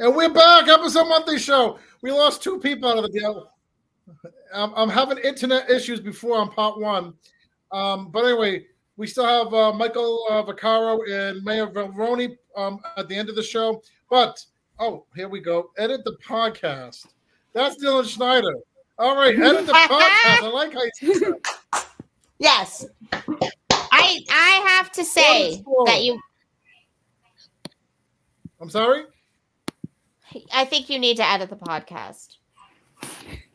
And we're back, episode monthly show. We lost two people out of the deal. I'm, I'm having internet issues before on part one. Um, but anyway, we still have uh, Michael uh, Vaccaro and Mayor Velroni um, at the end of the show. But, oh, here we go. Edit the podcast. That's Dylan Schneider. All right, edit the podcast. I like how you. Yes. I I have to say that you I'm sorry? I think you need to edit the podcast.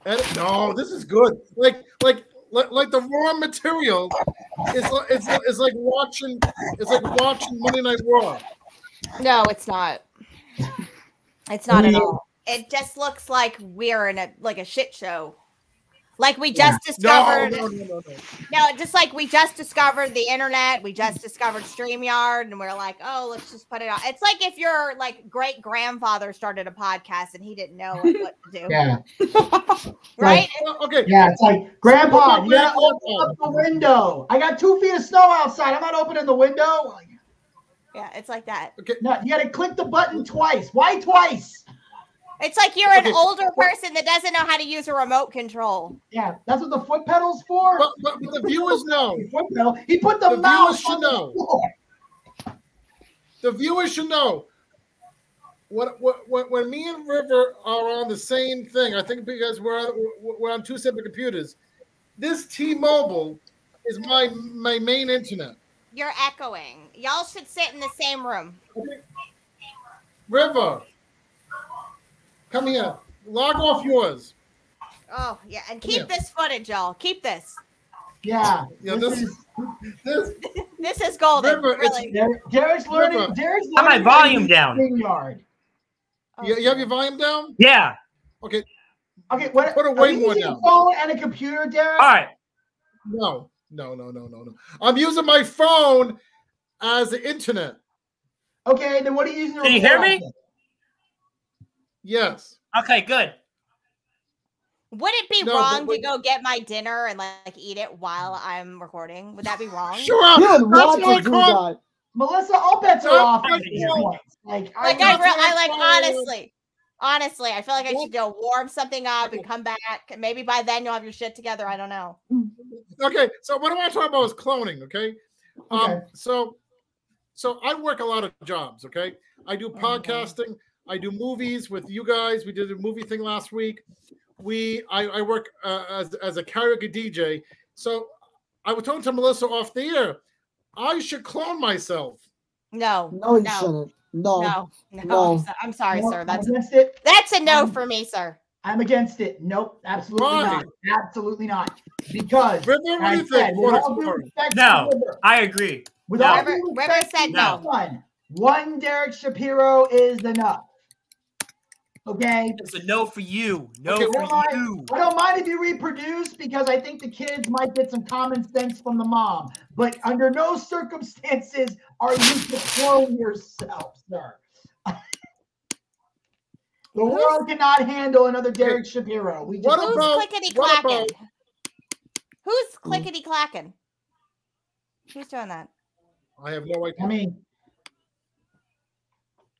Edit? No, this is good. Like, like, like, like the raw material is like, it's, it's like watching it's like watching Monday Night Raw. No, it's not. It's not at all. It just looks like we're in a like a shit show. Like we just No, discovered no, no, no, no. No, just like we just discovered the internet, we just discovered StreamYard, and we're like, oh, let's just put it on. It's like if your like great grandfather started a podcast and he didn't know like, what to do. Yeah. Right? Well, Okay, Yeah, it's like, Grandpa, Okay, you gotta open up the window. I got two feet of snow outside. I'm not opening the window. Yeah, it's like that. okay. No, you gotta click the button twice. Why twice? It's like you're an older person that doesn't know how to use a remote control. Yeah, that's what the foot pedal's for. But, but, but the viewers know. Foot pedal. He put the, The mouse viewers should on the know. floor. The viewers should know. What, what, what, when me and River are on the same thing, I think because we're on, we're on two separate computers. This T-Mobile is my my main internet. You're echoing. Y'all should sit in the same room. River, come here. Log off yours. Oh, yeah. And Yeah. keep this footage, y'all. Keep this. Yeah. Yeah, this this is This This is golden. River, it's- really. Derek- Derek's learning. River. Derek's Got my volume down. Yard. Oh, you, you have your volume down? Yeah. Okay. Okay, what? Put it are way you more using down. phone and a computer, Derek? All right. No, no, no, no, no, no. I'm using my phone as the internet. Okay, then what are you using? Can you hear me? off of? Yes. Okay, good. Would it be No, wrong to go get my dinner and like eat it while I'm recording? Would that be wrong? Sure. You would That's want what I call- that. Melissa, all bets are off at what this I call- point. Like, Like I, I, re- I I like honestly, honestly, I feel like I should go warm something up and come back. and Maybe by then you'll have your shit together. I don't know. Okay, so what I want to talk about is cloning. Okay, um, Okay. so so I work a lot of jobs. Okay, I do podcasting. I do movies with you guys. We did a movie thing last week. We I, I work uh, as as a karaoke DJ. So I was talking to Melissa off the air. I should clone myself. No, No, you No. shouldn't. No. no, no. No. I'm, so- I'm sorry, no, sir. That's against it. that's a no Um, for me, sir. I'm against it. Nope, absolutely Why? not. Absolutely not. Because River, what do I you said, think? with What all due respect No. River, I agree. with No. all River- due River said no. One, one Derek Shapiro is enough. Okay. It's a no for you. No Okay, for well, I- you. I don't mind if you reproduce because I think the kids might get some common sense from the mom. But under no circumstances are you to clone yourself, sir. the world cannot handle another Derek Shapiro. We just What Who's about- clickety clacking? Who's hmm. clickety clacking? Who's doing that? I have no idea. I mean,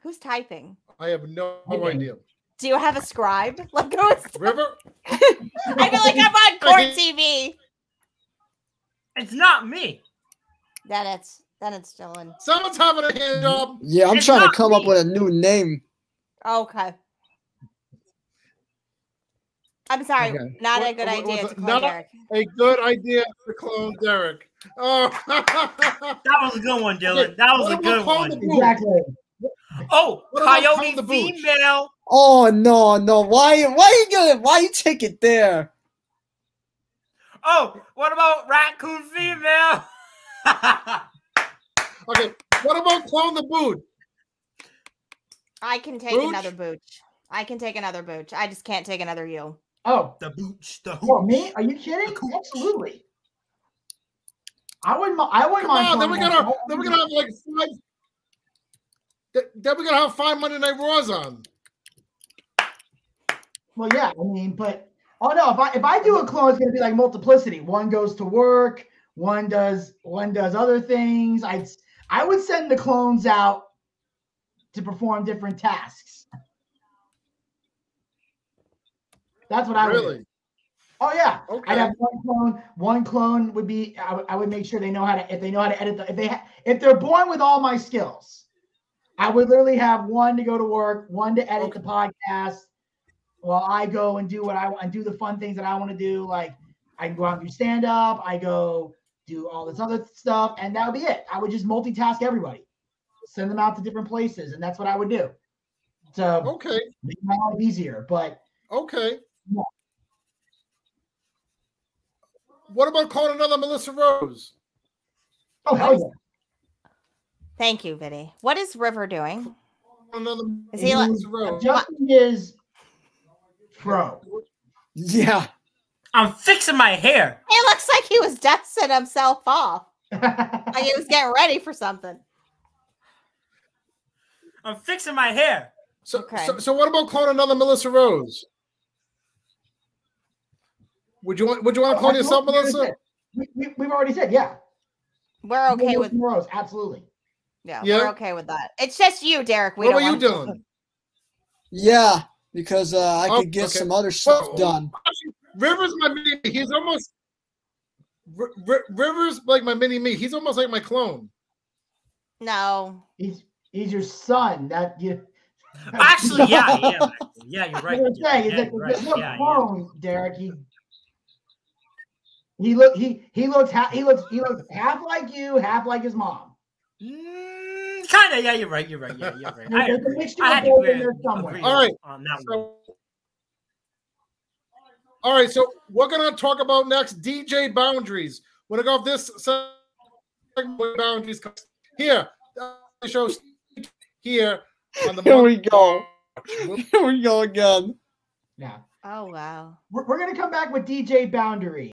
Who's typing? I have no idea. Do you have a scribe? Like who is River, I feel like I'm on court TV. It's not me. Then it's then it's Dylan. someone's having a hand job. Yeah, I'm It's trying to not come up with a new name. Okay. I'm sorry, Okay. not a good what idea to it? call Not a- Derek. A good idea to clone Derek. Oh, That was a good one, Dylan. That was what a good one. exactly. Oh, What coyote the female. Oh no, no! Why? Why you gonna? Why you take it there? Oh, what about raccoon female? Okay, what about clone the boot? I can take Booch? another booch. I can take another booch. I just can't take another you. Oh, the booch, the oh, well, hooch. me? Are you kidding? Absolutely. I wouldn't. I wouldn't Come mind. on, then we're gonna then we're gonna have like five. Th- Then we're gonna have five Monday Night Raws on. Well, yeah, I mean, but oh no, if I if I do a clone, it's gonna be like multiplicity. One goes to work, one does one does other things. I I would send the clones out to perform different tasks. That's what I would. do. Really? Oh yeah. Okay. I'd have one clone. One clone would be. I would, would make sure they know how to. If they know how to edit. The, if they ha- if they're born with all my skills, I would literally have one to go to work, one to edit the podcast, while I go and do what I want and do the fun things that I want to do. Like I can go out and do stand up. I go do all this other stuff, and that would be it. I would just multitask everybody, send them out to different places, and that's what I would do. So Okay. make my life easier. But Okay. Yeah. What about calling another Melissa Rose? oh hell yeah. Thank you, Vinny. What is River doing? Another Is he like- Melissa Rose. Justin is pro. Yeah. I'm fixing my hair. He looks like he was dusting himself off. Like he was getting ready for something. I'm fixing my hair. So, Okay. so, so what about calling another Melissa Rose? Would you want? Would you want to call I yourself Melissa? We, we, we've already said, yeah. We're okay with Rose, absolutely. Yeah, Yeah. we're okay with that. It's just you, Derek. We What don't were you want- doing? Yeah. Because uh, I Oh, could get okay. some other stuff Well, done. Rivers my mini. He's almost R- R- Rivers like my mini me. He's almost like my clone. No. He's he's your son. That you. Actually, yeah, yeah, yeah. You're right. I was saying, yeah, is that right. there's no Yeah, yeah. clone, Derek. He he look he he looks half he looks he looks half like you, half like his mom. Mm, kind of. Yeah, you're right. You're right. Yeah, you're right. I There's a mixture I of both in there somewhere. All right. on that one. So, all right. So we're gonna talk about next DJ boundaries. We're gonna go off this segment boundaries here. The show here on the. Here we go. Here we go again. Yeah. Oh wow. We're, we're gonna come back with DJ Boundary.